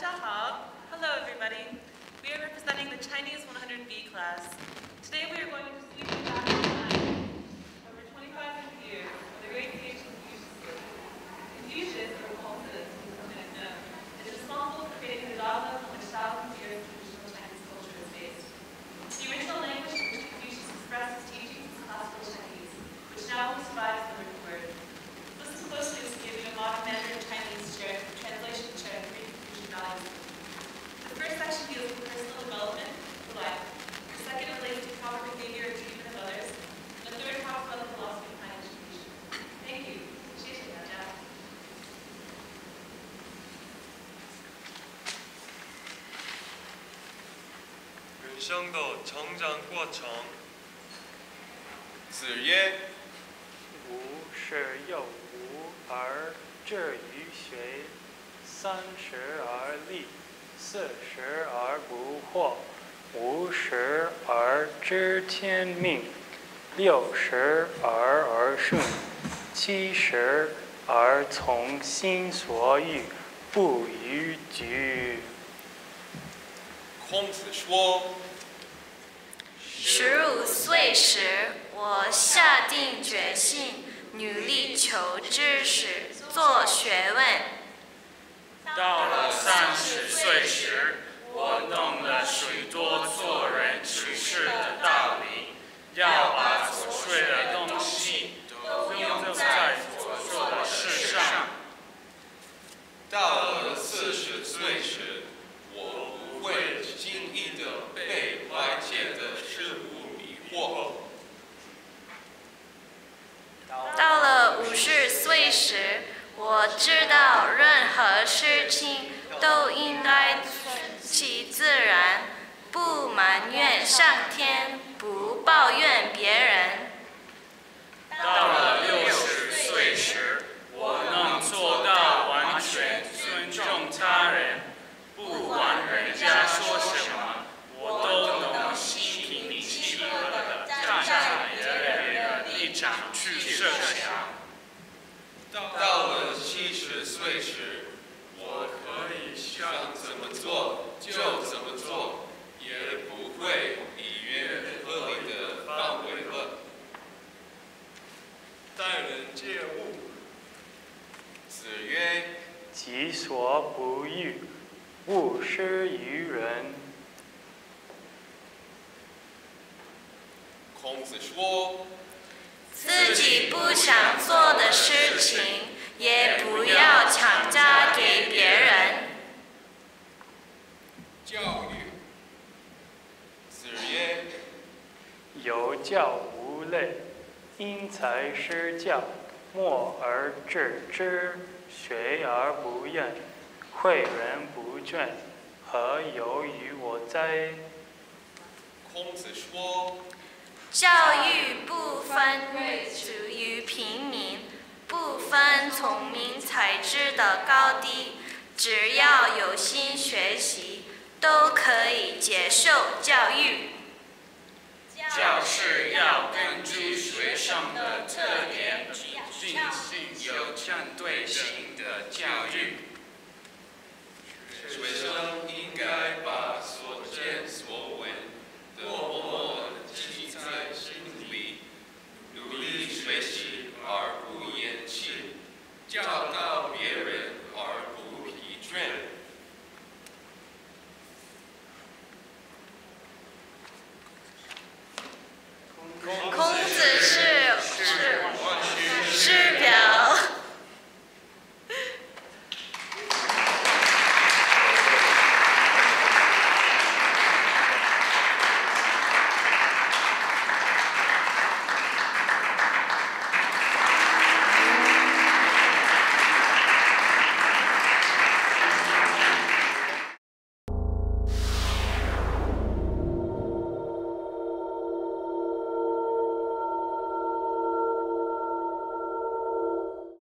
Hello, everybody. We are representing the Chinese 100B class. Today we are going to 生的成长过程。子曰吾是有无而志于学，三十而立，四十而不惑，五十而知天命，六十而耳顺，七十而从心所欲，不逾矩。：“孔子说，十五岁时，我下定决心，努力求知识，做学问。到了三十岁时，到了五十岁时，我知道任何事情都应该顺其自然，不埋怨上天，不抱怨别人。到了人的立场去设想。到了七十岁时，我可以想怎么做就怎么做，也不会以约合理的范围了。待人接物。子曰己所不欲，勿施于人。：“孔子说，自己不想做的事情，也不要强加给别人。教育。”子曰有教无类，因材施教，默而知之，学而不厌，诲人不倦，何有于我哉？：“孔子说，教育不分贵族与平民，不分聪明才智的高低，只要有心学习，都可以接受教育。